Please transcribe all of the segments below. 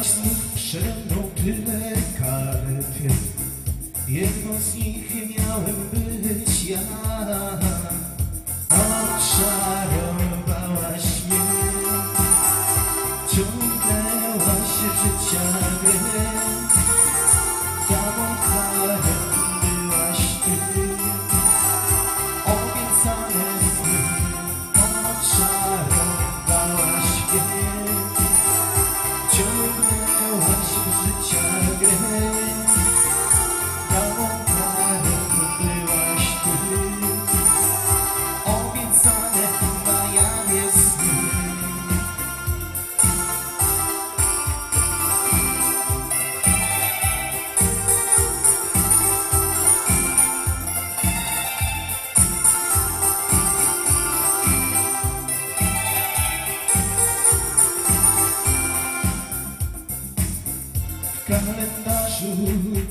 Miałaś znów przede mną tyle kart Jedną z nich miałem być ja. Oczarowałaś mnie. Ciągnęłaś się życia grę Damą karą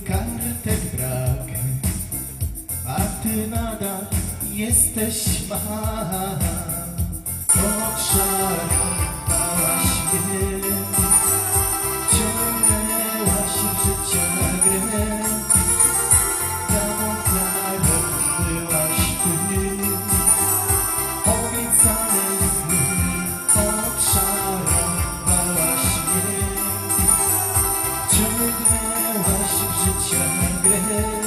kartek brak, a ty nadal jesteś ma. Oczarowałaś mnie, wciągnęłaś w życia grę. Damą karą byłaś ty, sny, oczarowałaś mnie. Ciągnęłaś w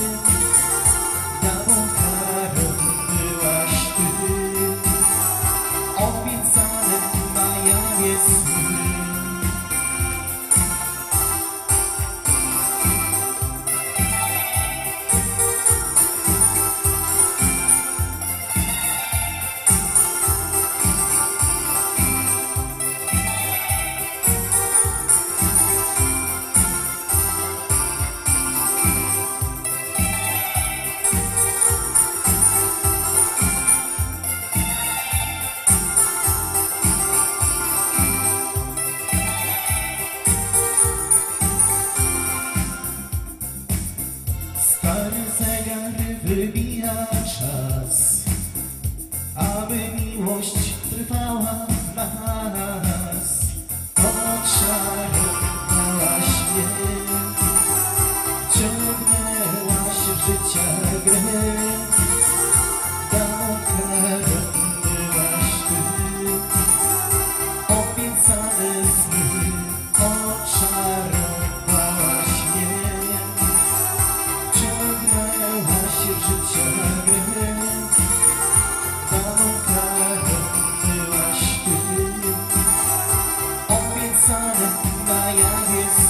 Stary zegar wybija czas Aby miłość trwała dla nas. Oczarowałaś mnie Ciągnęłaś w życia grę. Sana da yargısı